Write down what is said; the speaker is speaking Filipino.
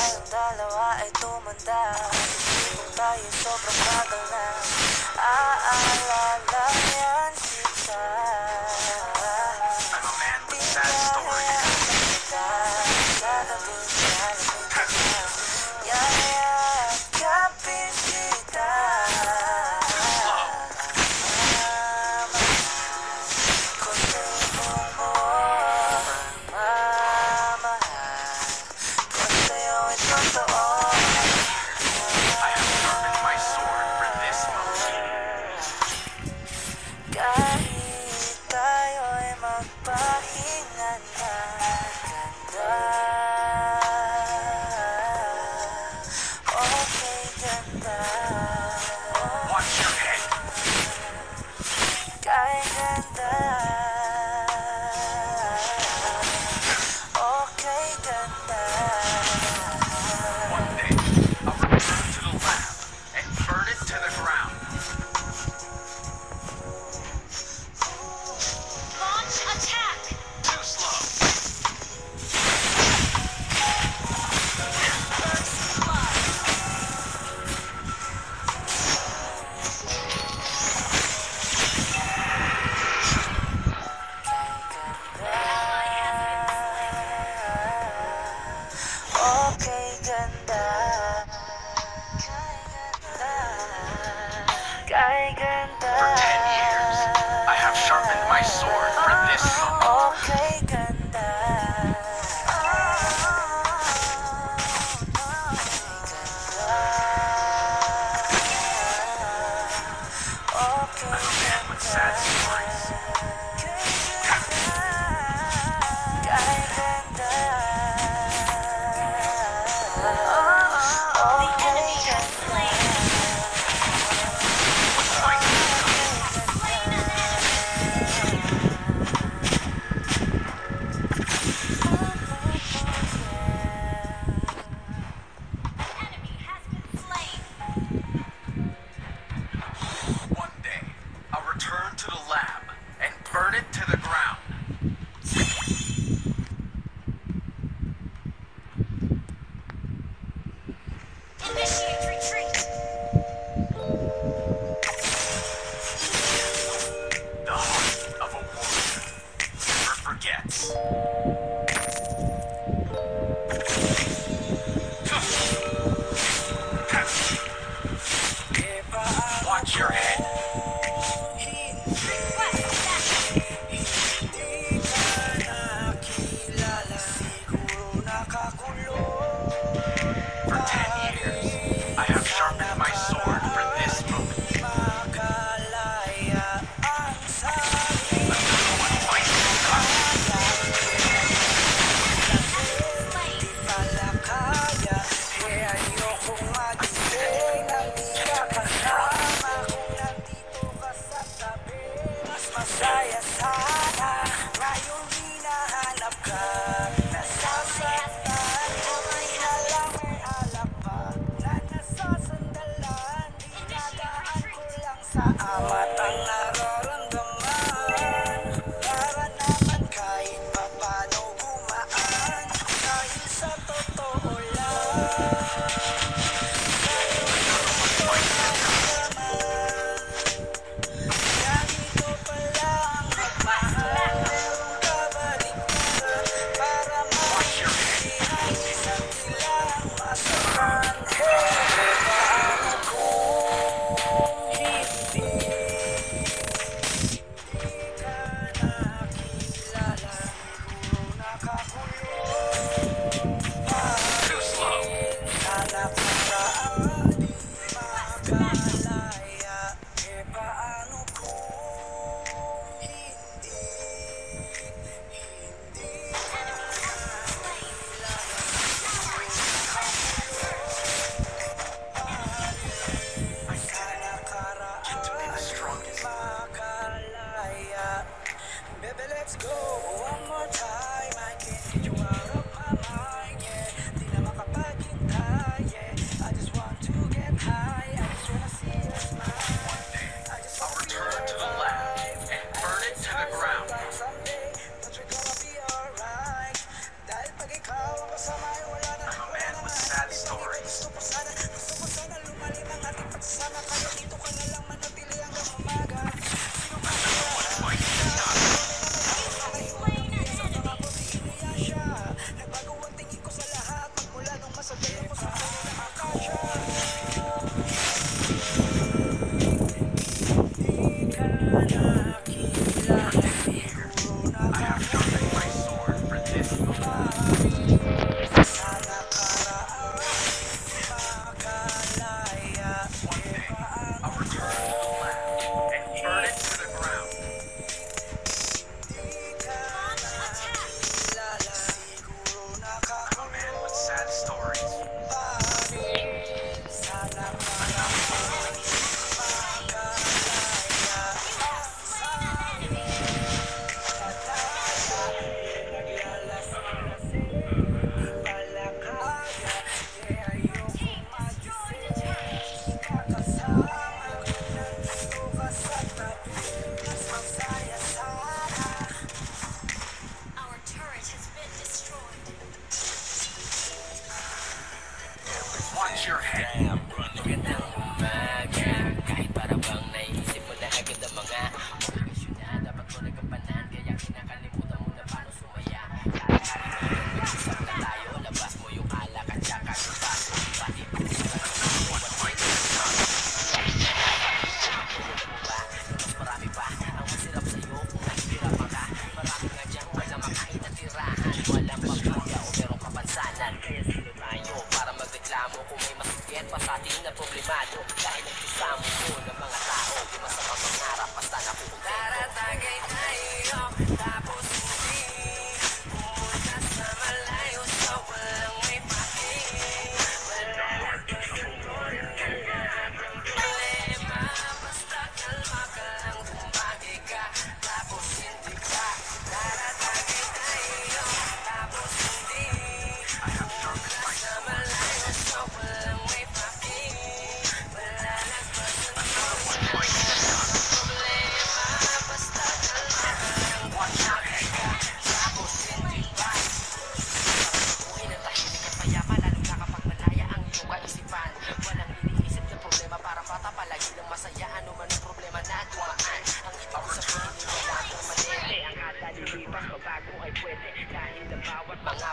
Tayong dalawa ay tumanda. Kung tayo sobrang bagal na. Aalala niya. Your head. Magandang บางหน้า